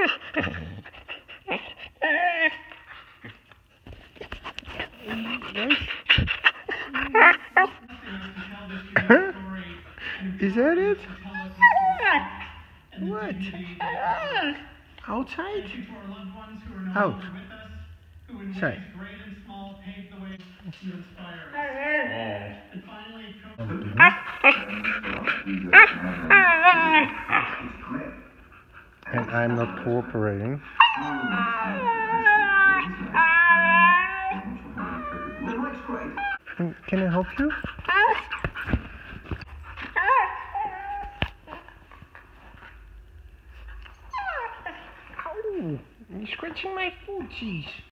Is that it? What? Outside? Out. Say. And I'm not cooperating. Can, can I help you? Oh, you're scratching my footsies.